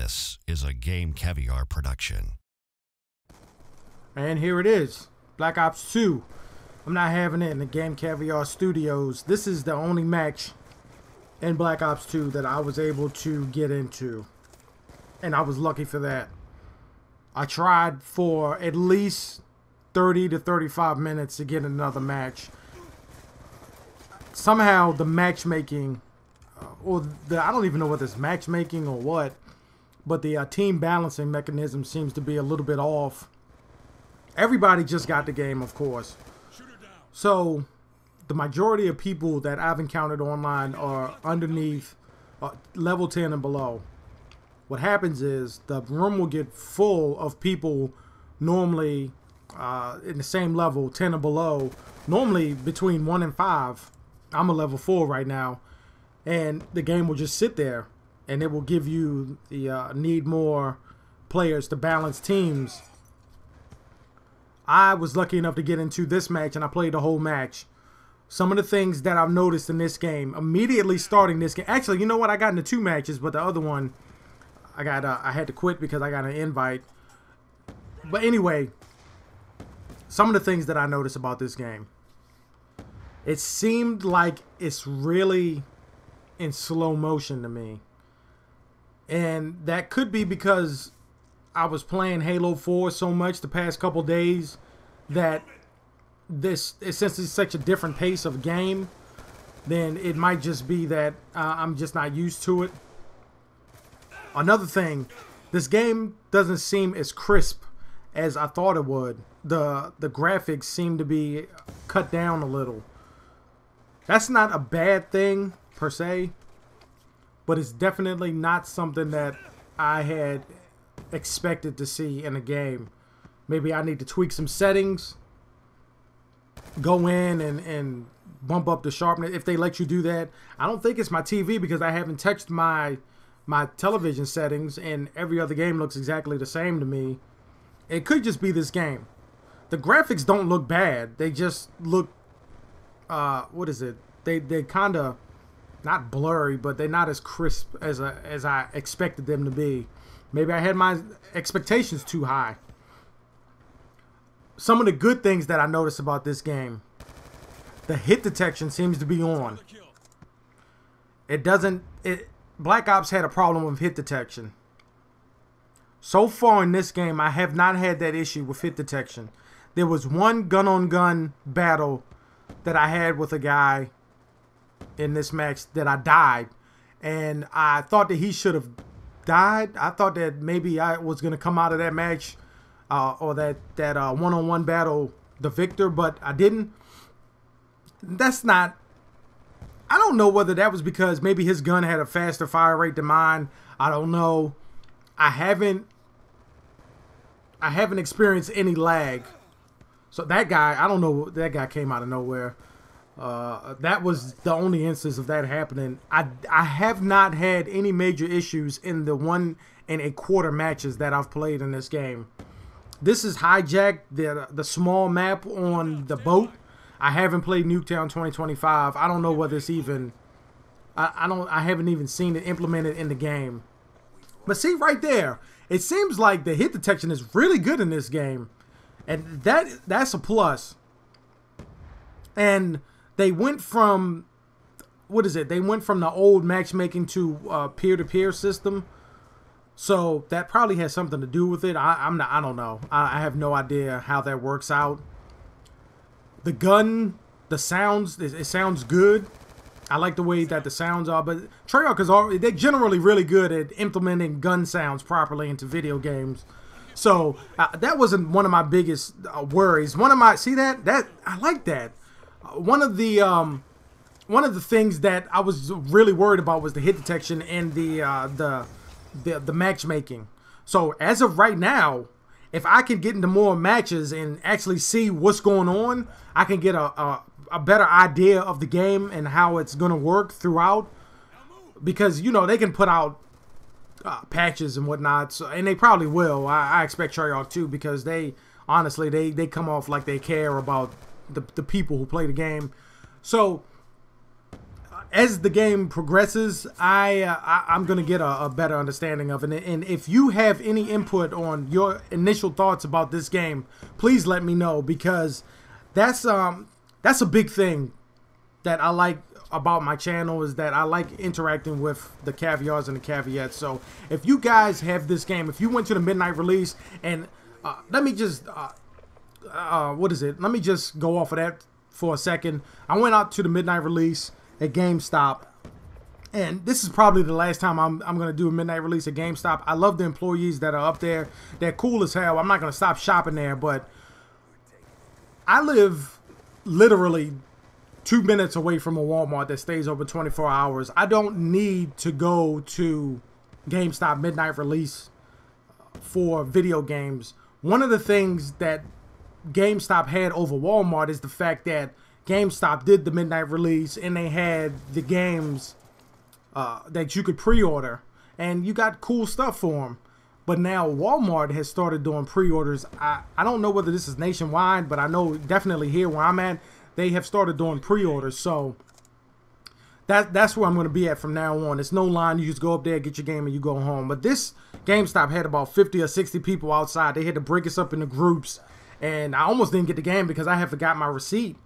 This is a Game Caviar production. And here it is Black Ops 2. I'm not having it in the Game Caviar Studios. This is the only match in Black Ops 2 that I was able to get into. And I was lucky for that. I tried for at least 30 to 35 minutes to get another match. Somehow the matchmaking, uh, or the, I don't even know what this matchmaking or what, but the uh, team balancing mechanism seems to be a little bit off. Everybody just got the game, of course. So, the majority of people that I've encountered online are underneath uh, level 10 and below. What happens is the room will get full of people normally uh, in the same level, 10 or below, normally between 1 and 5. I'm a level 4 right now. And the game will just sit there and it will give you the uh, need more players to balance teams. I was lucky enough to get into this match and I played the whole match. Some of the things that I've noticed in this game, immediately starting this game. Actually, you know what? I got into two matches, but the other one, I got uh, I had to quit because I got an invite. But anyway, some of the things that I noticed about this game. It seemed like it's really in slow motion to me and that could be because I was playing Halo 4 so much the past couple days that this since it's such a different pace of game, then it might just be that uh, I'm just not used to it. Another thing, this game doesn't seem as crisp as I thought it would. The the graphics seem to be cut down a little. That's not a bad thing per se, but it's definitely not something that I had expected to see in a game. Maybe I need to tweak some settings, go in and, and bump up the sharpness if they let you do that. I don't think it's my TV because I haven't touched my my television settings and every other game looks exactly the same to me. It could just be this game. The graphics don't look bad. They just look uh what is it? They they kind of not blurry, but they're not as crisp as a, as I expected them to be. Maybe I had my expectations too high. Some of the good things that I noticed about this game, the hit detection seems to be on. It doesn't. It Black Ops had a problem with hit detection. So far in this game, I have not had that issue with hit detection. There was one gun-on-gun -gun battle that I had with a guy in this match that I died, and I thought that he should have died. I thought that maybe I was gonna come out of that match uh, or that that uh, one-on-one battle the victor, but I didn't. That's not. I don't know whether that was because maybe his gun had a faster fire rate than mine. I don't know. I haven't. I haven't experienced any lag. So that guy, I don't know. That guy came out of nowhere. Uh, that was the only instance of that happening. I, I have not had any major issues in the one and a quarter matches that I've played in this game. This is Hijack, the the small map on the boat. I haven't played Nuketown 2025. I don't know whether it's even. I, I don't. I haven't even seen it implemented in the game. But see right there, it seems like the hit detection is really good in this game, and that that's a plus. And they went from what is it? They went from the old matchmaking to uh, peer-to-peer system. So that probably has something to do with it. I, am not. I don't know. I, I, have no idea how that works out. The gun, the sounds. It, it, sounds good. I like the way that the sounds are. But Treyarch is all. They're generally really good at implementing gun sounds properly into video games. So uh, that wasn't one of my biggest uh, worries. One of my see that that I like that one of the um, one of the things that I was really worried about was the hit detection and the uh, the the the matchmaking. So as of right now, if I can get into more matches and actually see what's going on, I can get a, a, a better idea of the game and how it's going to work throughout. Because you know they can put out uh, patches and whatnot, so, and they probably will. I, I expect Treyarch too because they honestly they they come off like they care about the, the people who play the game. So as the game progresses, I, uh, I am gonna get a, a, better understanding of it. And if you have any input on your initial thoughts about this game, please let me know because that's um that's a big thing that I like about my channel is that I like interacting with the caviars and the caveats. So if you guys have this game, if you went to the midnight release and uh, let me just uh, uh, what is it? Let me just go off of that for a second. I went out to the midnight release at GameStop. And this is probably the last time I'm, I'm going to do a midnight release at GameStop. I love the employees that are up there. They're cool as hell. I'm not going to stop shopping there, but I live literally two minutes away from a Walmart that stays open 24 hours. I don't need to go to GameStop midnight release for video games. One of the things that GameStop had over Walmart is the fact that GameStop did the midnight release and they had the games uh, that you could pre-order and you got cool stuff for them. But now Walmart has started doing pre-orders. I, I don't know whether this is nationwide, but I know definitely here where I'm at, they have started doing pre-orders. So that that's where I'm going to be at from now on. It's no line. You just go up there, get your game, and you go home. But this GameStop had about 50 or 60 people outside. They had to break us up into groups and I almost didn't get the game because I had forgot my receipt.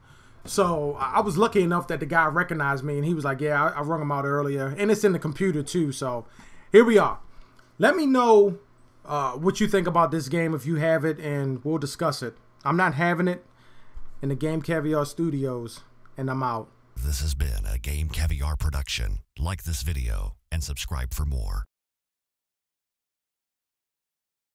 So I was lucky enough that the guy recognized me and he was like, "Yeah, I, I rung him out earlier, and it's in the computer too." So here we are. Let me know uh, what you think about this game if you have it, and we'll discuss it. I'm not having it in the Game Caviar Studios, and I'm out. This has been a Game Caviar production. Like this video and subscribe for more.